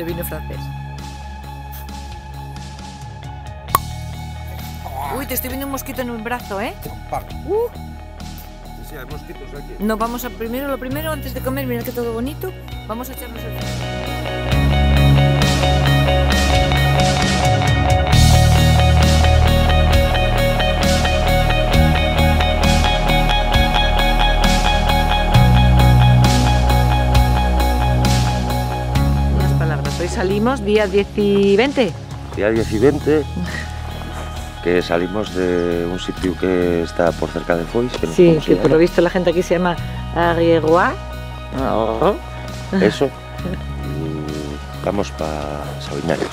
de vino francés. Uy, te estoy viendo un mosquito en un brazo, ¿eh? Uh, Sí, hay mosquitos aquí. no, vamos a primero, lo primero, antes de comer, mirad que todo bonito. Vamos a echarnos el... salimos día 10 y 20. Día 10 y 20, que salimos de un sitio que está por cerca de Foix, que no Sí, que por lo visto la gente aquí se llama Arrierois. Eso. Y vamos para Sabinario.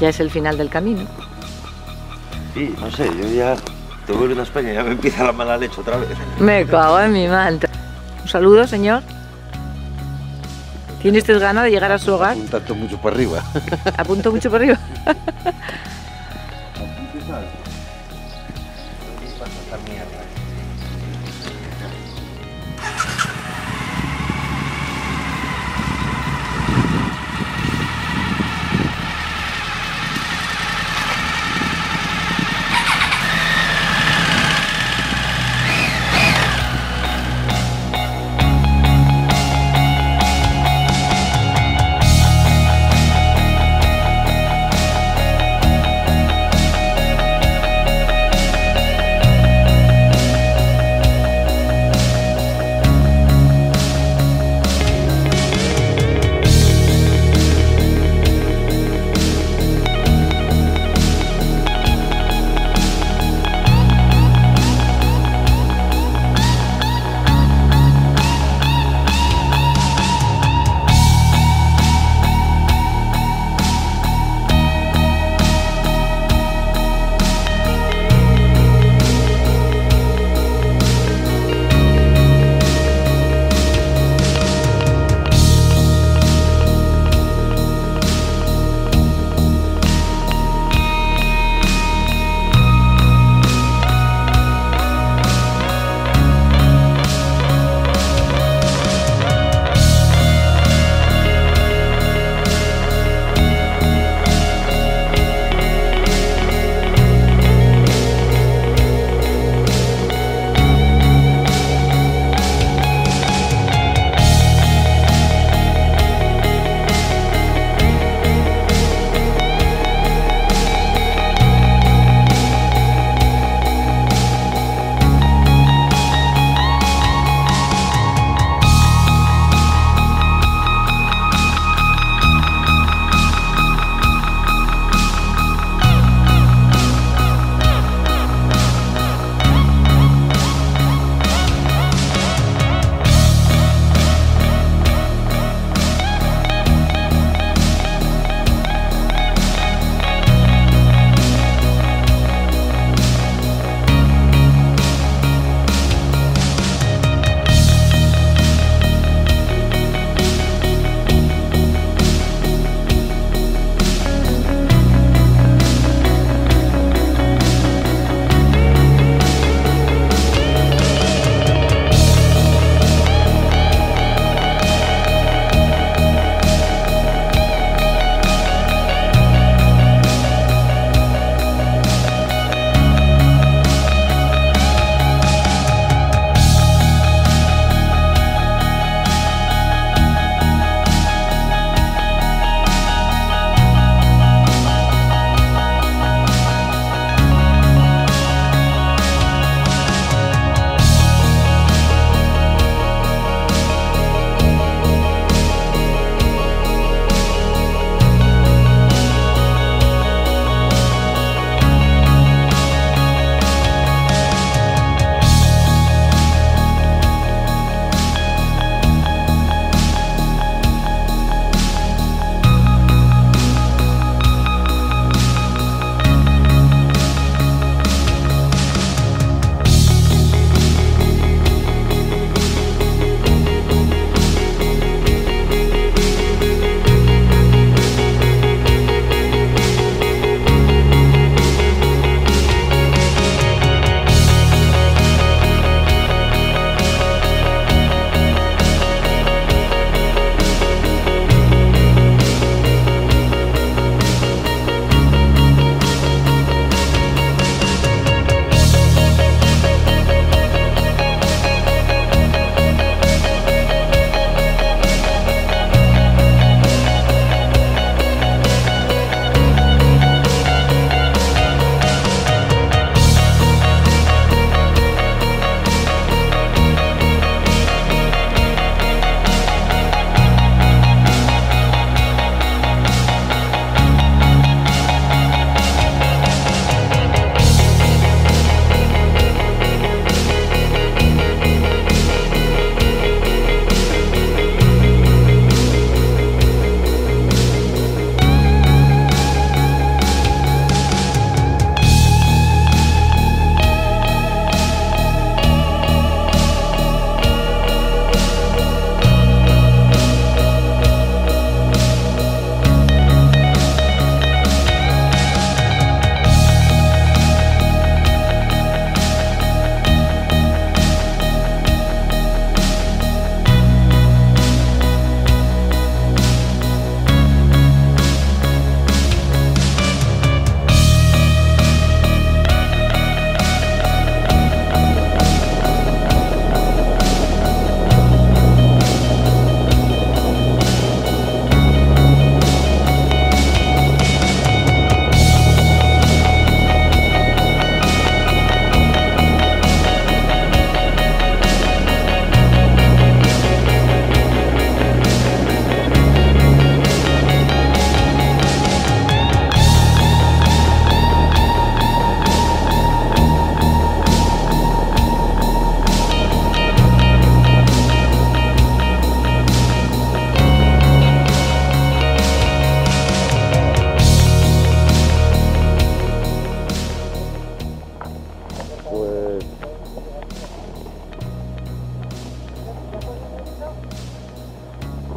Ya es el final del camino. Sí, no sé, yo ya te vuelvo a España y ya me empieza la mala leche otra vez. Me cago en mi manta. Un saludo, señor. ¿Tiene usted ganas de llegar a su hogar? Un tanto mucho para arriba. Apunto mucho por arriba.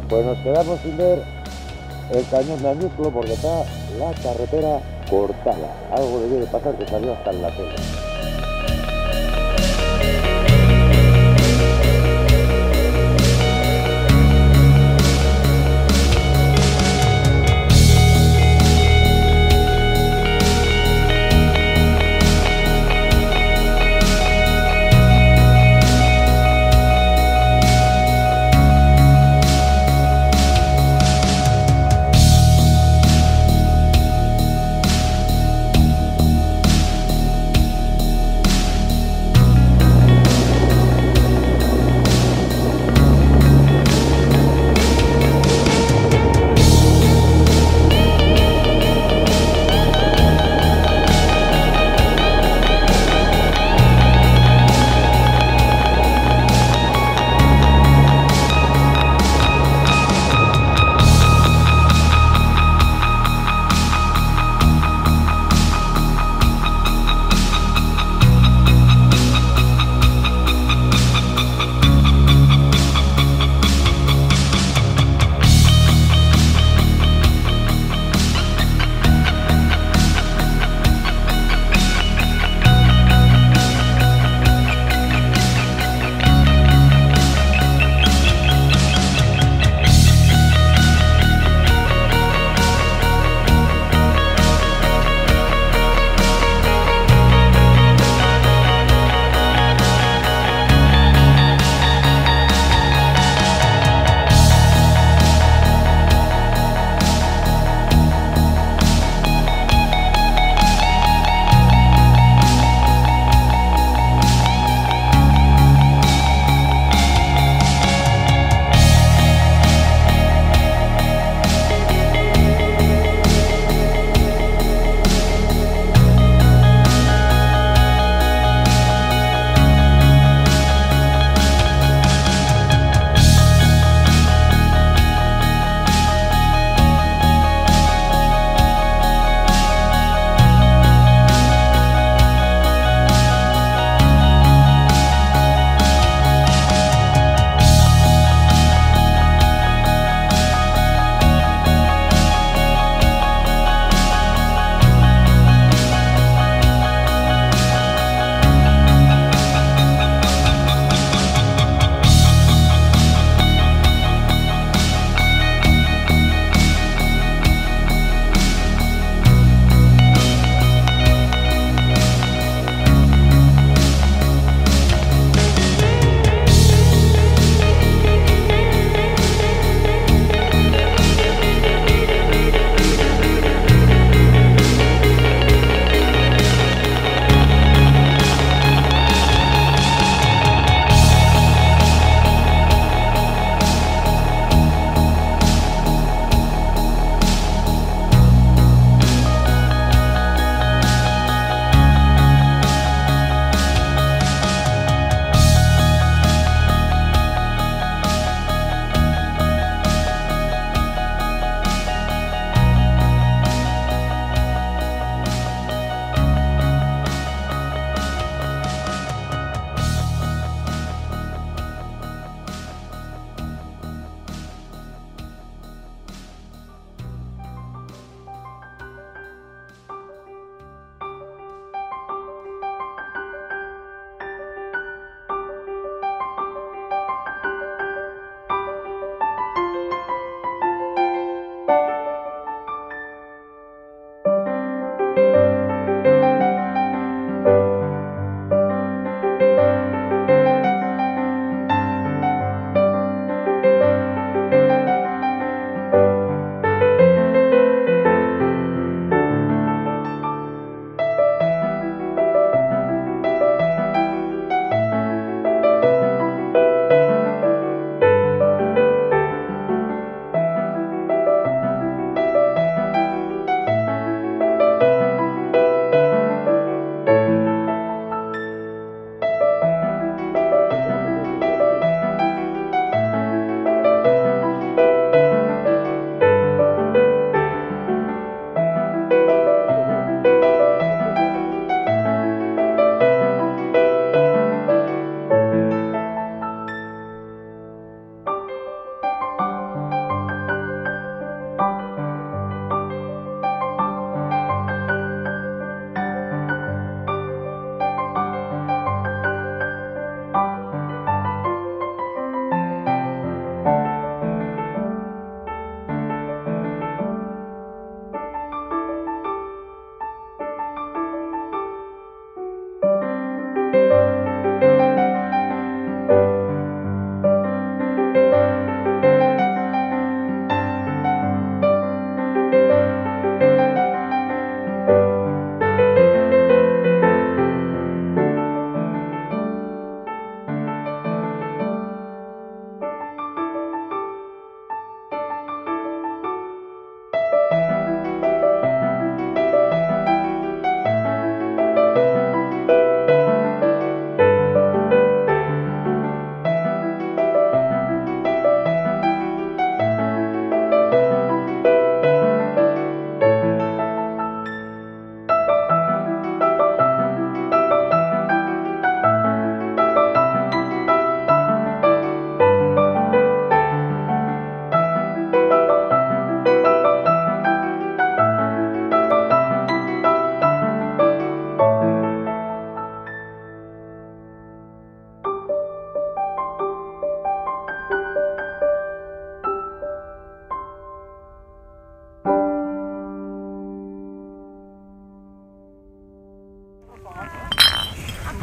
Pues nos quedamos sin ver el cañón de Añuslo porque está la carretera cortada. Algo debió de pasar que salió hasta la tele.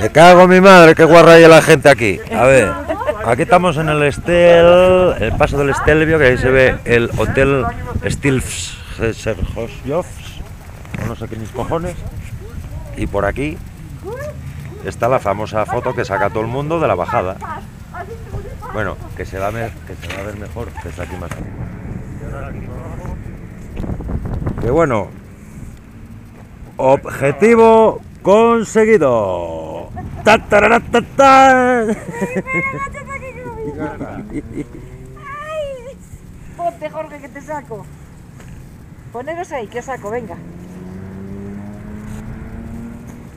Me cago en mi madre, qué guarra hay la gente aquí. A ver, aquí estamos en el Estel, el paso del Estelvio, que ahí se ve el hotel Stilfs o no sé qué mis cojones. Y por aquí está la famosa foto que saca todo el mundo de la bajada. Bueno, que se va a ver, que se va a ver mejor desde aquí más. Que bueno, objetivo conseguido. Ta, tarara, ta, ta. Ponte, Jorge, que te saco. Poneros ahí, que os saco, venga.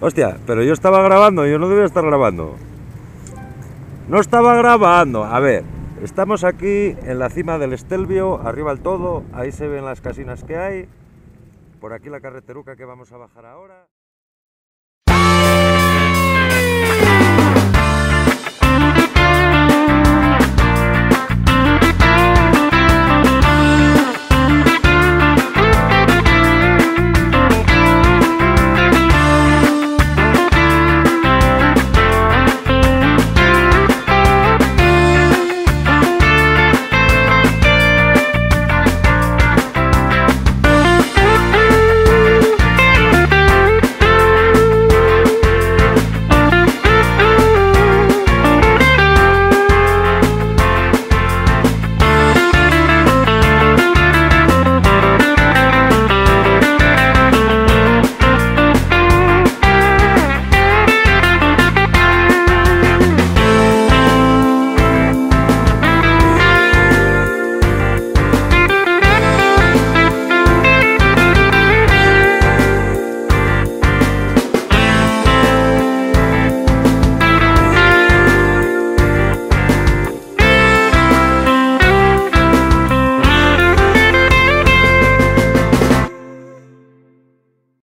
Hostia, pero yo estaba grabando, yo no debía estar grabando. No estaba grabando. A ver, estamos aquí en la cima del Estelvio, arriba del todo, ahí se ven las casinas que hay. Por aquí la carreteruca que vamos a bajar ahora.